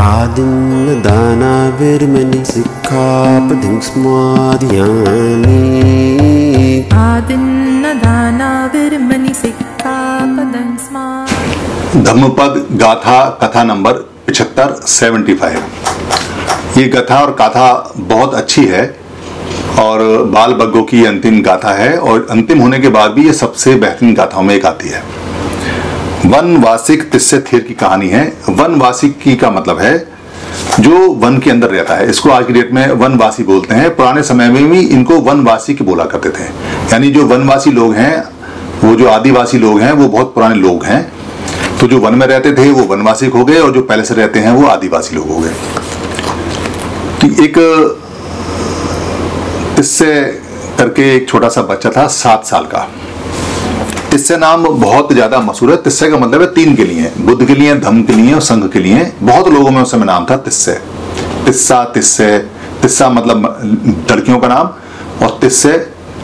आदिन्नदानाविर्मणि सिक्खापदं स्मा धम्मपद गाथा कथा नंबर पिछहत्तर सेवेंटी फाइव। ये गाथा और गाथा बहुत अच्छी है और बाल बग्गो की अंतिम गाथा है और अंतिम होने के बाद भी ये सबसे बेहतरीन गाथाओं में एक आती है। वनवासिक तिस्से थेर की कहानी है। वनवासिक की का मतलब है, जो वन के अंदर रहता है। इसको आज की डेट में वनवासी बोलते हैं। पुराने समय में भी इनको वनवासी की बोला करते थे। यानी जो वनवासी लोग हैं, वो जो आदिवासी लोग हैं, वो बहुत पुराने लोग हैं। तो जो वन में रहते थे, वो वनवासिक हो गए और जो पहले से रहते हैं, वो आदिवासी लोग हो गए। तो एक इससे करके एक छोटा सा बच्चा था, सात साल का। तिस्से नाम बहुत ज़्यादा मशहूर है। तिस्से का मतलब है तीन के लिए, बुद्ध के लिए, धम्म के लिए और संघ के लिए। बहुत लोगों में उस समय नाम था तिस्से। तिस्सा तिस्से। तिस्सा मतलब लड़कियों का नाम और तिस्से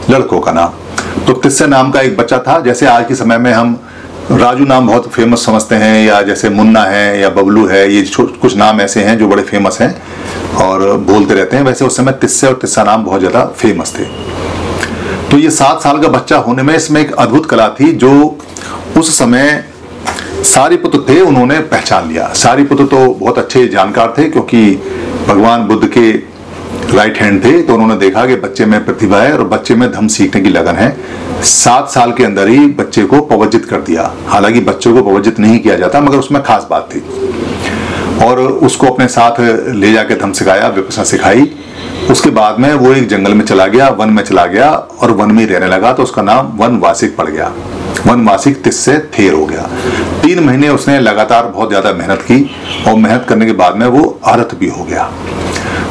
लड़कों का नाम। तो तिस्से नाम का एक बच्चा था। जैसे आज के समय में हम राजू नाम बहुत फ़ेमस समझते हैं या जैसे मुन्ना है या बबलू है, ये कुछ नाम ऐसे हैं जो बड़े फ़ेमस हैं और बोलते रहते हैं। वैसे उस समय तिस्से और तिस्सा नाम बहुत ज़्यादा फ़ेमस थे। तो ये सात साल का बच्चा होने में इसमें एक अद्भुत कला थी जो उस समय सारी पुत्र थे, उन्होंने पहचान लिया। सारी पुत्र तो बहुत अच्छे जानकार थे, क्योंकि भगवान बुद्ध के राइट हैंड थे तो उन्होंने देखा कि बच्चे में प्रतिभा है और बच्चे में धम सीखने की लगन है। सात साल के अंदर ही बच्चे को पवजित कर दिया। हालाँकि बच्चों को पवजित नहीं किया जाता, मगर उसमें खास बात थी। और उसको अपने साथ ले जाके धम सिखाया विपसना सिखाई। उसके बाद में वो एक जंगल में चला गया, वन में चला गया और वन में रहने लगा तो उसका नाम वनवासिक पड़ गया। वनवासिक तिस्से थेर हो गया। तीन महीने उसने लगातार बहुत ज़्यादा मेहनत की और मेहनत करने के बाद में वो अर्थ भी हो गया।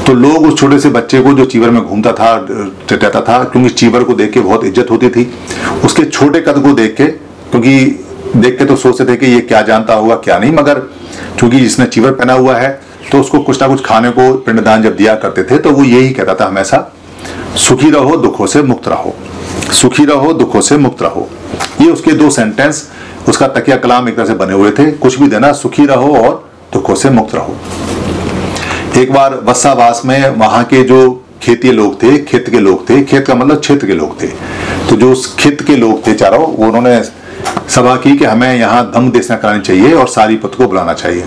तो लोग उस छोटे से बच्चे को जो चीवर में घूमता था टहता था, क्योंकि चीवर को देख के बहुत इज़्ज़त होती थी, उसके छोटे कद को देख के, क्योंकि देख के तो सोचते थे कि ये क्या जानता होगा, क्या नहीं, मगर चूँकि जिसने चीवर पहना हुआ है तो उसको कुछ ना कुछ खाने को पिंडदान जब दिया करते थे तो वो यही कहता था हमेशा, सुखी रहो, दुखों से मुक्त रहो। सुखी रहो, दुखों से मुक्त रहो। ये उसके दो सेंटेंस उसका तकिया कलाम एक तरह से बने हुए थे, कुछ भी देना, सुखी रहो और दुखों से मुक्त रहो। एक बार वत्सावास में वहाँ के जो खेती लोग थे, खेत के लोग थे, खेत का मतलब क्षेत्र के लोग थे तो जो उस खेत के लोग थे चारों, वो उन्होंने सभा की कि हमें यहाँ दम देशना करानी चाहिए और सारी पुत्र को बुलाना चाहिए।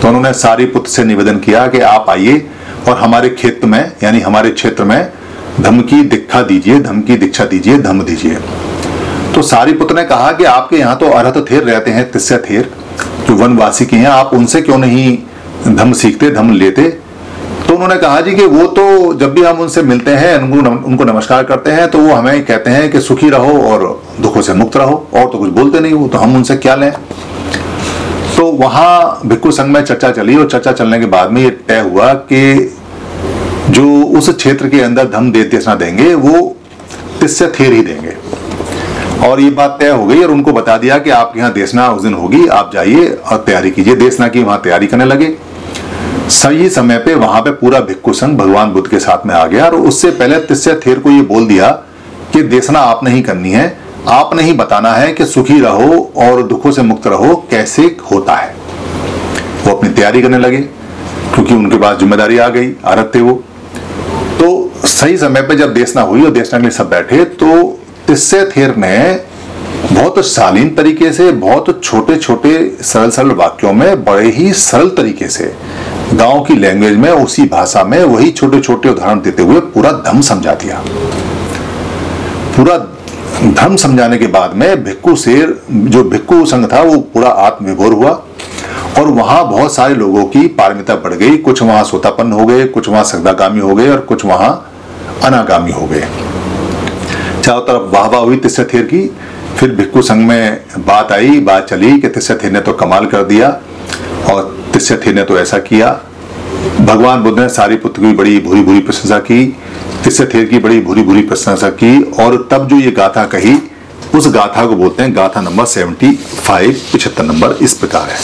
तो उन्होंने सारी पुत्र से निवेदन किया कि आप आइए और हमारे खेत में, यानी हमारे क्षेत्र में धमकी दीक्षा दीजिए धम की दीक्षा दीजिए, धम दीजिए। तो सारी पुत्र ने कहा कि आपके यहाँ तो अरहत थेर रहते हैं तिस्से थेर जो वनवासी के हैं, आप उनसे क्यों नहीं धम सीखते, धम लेते? तो उन्होंने कहा जी कि वो तो जब भी हम उनसे मिलते हैं उनको नमस्कार करते हैं तो वो हमें कहते हैं कि सुखी रहो और दुखों से मुक्त रहो, और तो कुछ बोलते नहीं हो तो हम उनसे क्या लें? तो वहाँ भिक्खु संघ में चर्चा चली और चर्चा चलने के बाद में ये तय हुआ कि जो उस क्षेत्र के अंदर धम देना देंगे, वो तिस्से थेर ही देंगे। और ये बात तय हो गई और उनको बता दिया कि आपके यहाँ देशना उस दिन होगी, आप जाइए और तैयारी कीजिए। देशना की वहाँ तैयारी करने लगे। सही समय पे वहाँ पे पूरा भिक्खु संघ भगवान बुद्ध के साथ में आ गया और उससे पहले तिस्से थेर को ये बोल दिया कि देशना आपने ही करनी है आपने ही बताना है कि सुखी रहो और दुखों से मुक्त रहो, कैसे होता है। वो अपनी तैयारी करने लगे, क्योंकि उनके पास ज़िम्मेदारी आ गई आरत थे वो। तो सही समय पे जब देशना हुई और देशना के लिए सब बैठे तो तिस्से थेर ने बहुत शालीन तरीके से, बहुत छोटे छोटे सरल सरल वाक्यों में, बड़े ही सरल तरीके से, गाँव की लैंग्वेज में, उसी भाषा में, वही छोटे छोटे उदाहरण देते हुए पूरा धम समझा दिया। पूरा धम समझाने के बाद में भिक्कू शेर, जो भिक्कू संघ था, वो पूरा आत्मविभोर हुआ। और वहाँ बहुत सारे लोगों की पारमिता बढ़ गई। कुछ वहाँ सोतापन्न हो गए, कुछ वहाँ सगदागामी हो गए और कुछ वहाँ अनागामी हो गए। चारों तरफ़ वाह वाह हुई तिस्से थेर की। फिर भिक्कू संघ में बात आई, बात चली कि तिस्से थेर ने तो कमाल कर दिया और तिस्से थेर ने तो ऐसा किया। भगवान बुद्ध ने सारी पुत्र की बड़ी भूरी भूरी प्रशंसा की। तिस्से थेर की बड़ी भूरी भूरी प्रशंसा की और तब जो ये गाथा कही, उस गाथा को बोलते हैं गाथा नंबर सेवेंटी फाइव, पिछहत्तर नंबर इस प्रकार है।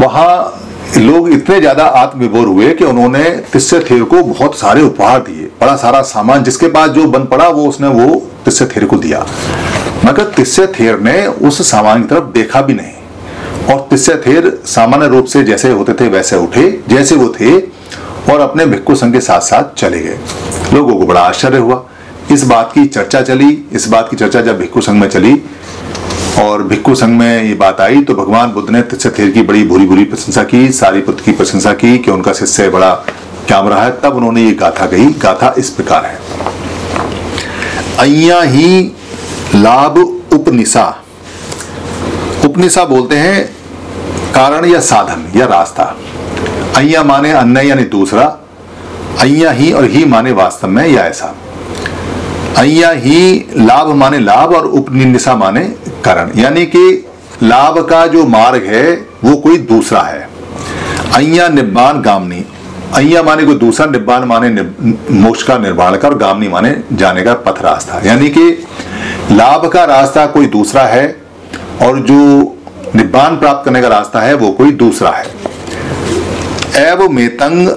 वहाँ लोग इतने ज़्यादा आत्मविभोर हुए कि उन्होंने तिस्से थेर को बहुत सारे उपहार दिए। बड़ा सारा सामान जिसके पास जो बन पड़ा, वो उसने वो तिस्से थेर को दिया। मगर तिस्से थेर ने उस सामान की तरफ़ देखा भी नहीं। और तिस्से थेर सामान्य रूप से जैसे होते थे, वैसे उठे, जैसे वो थे और अपने भिक्खु संघ के साथ साथ चले गए। लोगों को बड़ा आश्चर्य हुआ। इस बात की चर्चा चली, इस बात की चर्चा जब भिक्खु संघ में चली और भिक्खु संघ में ये बात आई तो भगवान बुद्ध ने तिस्से थेर की बड़ी बुरी बुरी प्रशंसा की, सारी पुत्र की प्रशंसा की कि उनका शिष्य बड़ा काम रहा है। तब उन्होंने ये गाथा कही, गाथा इस प्रकार है। अय्या ही लाभ उपनिषा। उपनिषा बोलते हैं, कारण या साधन, या रास्ता। अय्या माने अन्य यानी दूसरा, अय्या ही और ही माने वास्तव में या ऐसा। अय्या ही लाभ माने लाभ और उपनिषा माने कारण। यानी कि लाभ का जो मार्ग है, वो कोई दूसरा है। अय्या निब्बान गामनी। अय्या माने कोई दूसरा, निब्बान माने मोक्ष का निर्माण का और गामनी माने जाने का पथ रास्ता। यानी कि लाभ का रास्ता कोई दूसरा है और जो निब्बान प्राप्त करने का रास्ता है, वो कोई दूसरा है। एव मेतंग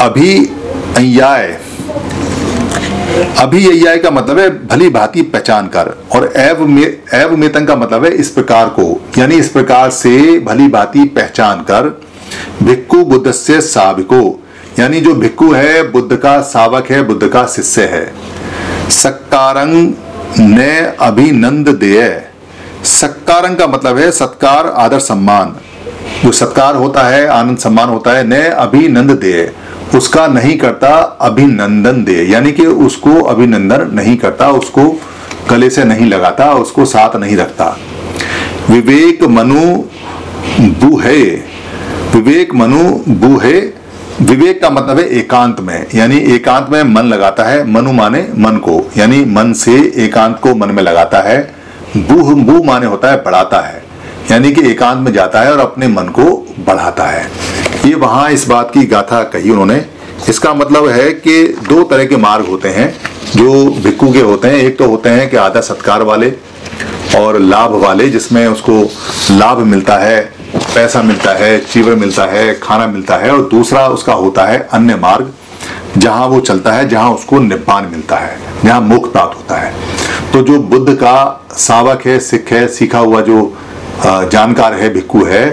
अभी अय्याय। अभी अय्याय का मतलब है भली भांति पहचान कर, और एव में एव मेतंग का मतलब है इस प्रकार को, यानी इस प्रकार से भली भांति पहचान कर, भिक्खु बुद्ध से साविको। यानी जो भिक्खु है, बुद्ध का सावक है, बुद्ध का शिष्य है। सक्कारंग ने अभिनंद देय। सक्कारंग का मतलब है सत्कार, आदर, सम्मान। जो सत्कार होता है, आनंद, सम्मान होता है न अभिनंद दे उसका नहीं करता, अभिनंदन दे यानी कि उसको अभिनंदन नहीं करता, उसको गले से नहीं लगाता, उसको साथ नहीं रखता। विवेक मनु बुहे। विवेक मनु बुहे। विवेक का मतलब है एकांत में। यानी एकांत में मन लगाता है, मनु माने मन को। यानी मन से एकांत को मन में लगाता है। बुह बु माने होता है, बढ़ाता है। यानी कि एकांत में जाता है और अपने मन को बढ़ाता है। ये वहाँ इस बात की गाथा कही उन्होंने। इसका मतलब है कि दो तरह के मार्ग होते हैं, जो भिक्खू के होते हैं। एक तो होते हैं कि आधा सत्कार वाले और लाभ वाले, जिसमें उसको लाभ मिलता है, पैसा मिलता है, चीवर मिलता है, खाना मिलता है। और दूसरा उसका होता है अन्य मार्ग, जहाँ वो चलता है, जहाँ उसको निब्बान मिलता है, जहाँ मुख प्राप्त होता है। तो जो बुद्ध का सावक है, सिख है, सीखा हुआ जो जानकार है, भिक्खु है,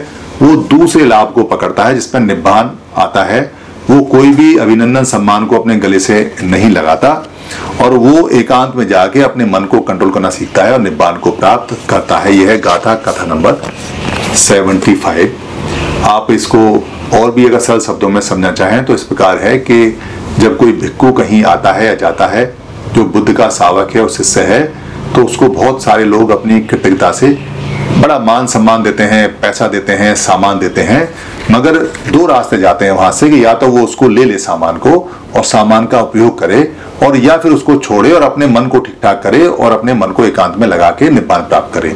वो दूसरे लाभ को पकड़ता है जिसमें निब्बान आता है। वो कोई भी अभिनंदन सम्मान को अपने गले से नहीं लगाता और वो एकांत में जाके अपने मन को कंट्रोल करना सीखता है और निब्बान को प्राप्त करता है। यह है गाथा, कथा नंबर 75 आप इसको और भी अगर सरल शब्दों में समझना चाहें तो इस प्रकार है कि जब कोई भिक्खु कहीं आता है या जाता है जो बुद्ध का सावक है और शिष्य है तो उसको बहुत सारे लोग अपनी कृतज्ञता से बड़ा मान सम्मान देते हैं, पैसा देते हैं, सामान देते हैं, मगर दो रास्ते जाते हैं वहाँ से कि या तो वो उसको ले ले सामान को और सामान का उपयोग करे और या फिर उसको छोड़े और अपने मन को ठीक ठाक करे और अपने मन को एकांत में लगा के निपान प्राप्त करे।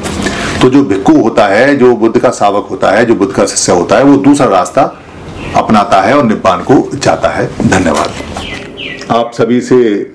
तो जो भिक्खु होता है, जो बुद्ध का सावक होता है, जो बुद्ध का शिष्य होता है, वो दूसरा रास्ता अपनाता है और निब्बान को जाता है। धन्यवाद। आप सभी से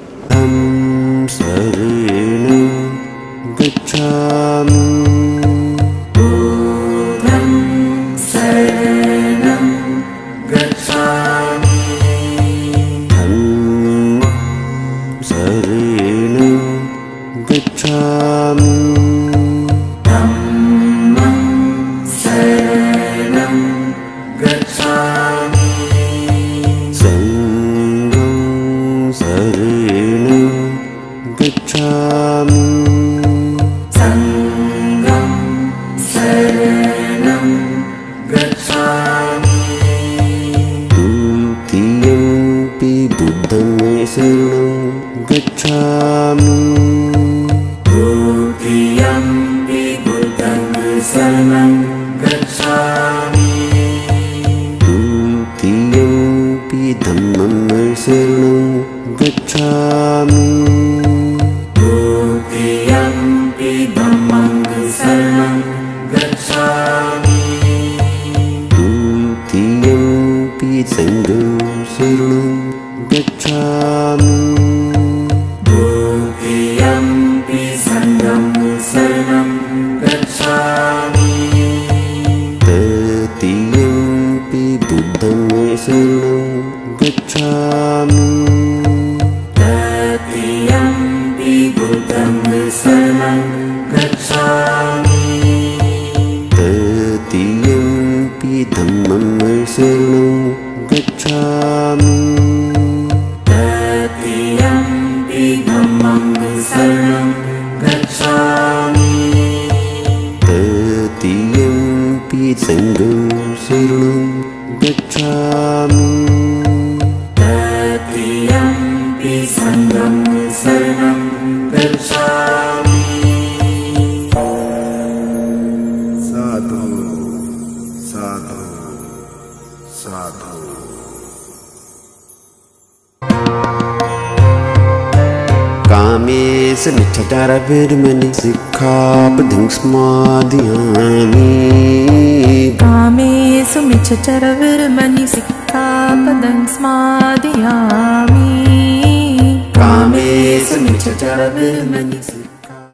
तं शरणं गच्छामि शरणं गच्छामि सङ्गं शरणं गच्छामि Tatiyampi Sangham Saranam Gacchami साधु साधु साधु कामेश मिच्छचारविर्मणि सिक्खापदं स्मादयामि कामेषु मिच्छचरविर्मणि सिक्खापदं स्मादयामि कामेषु मिच्छचरविर्मणि सिक्खापदं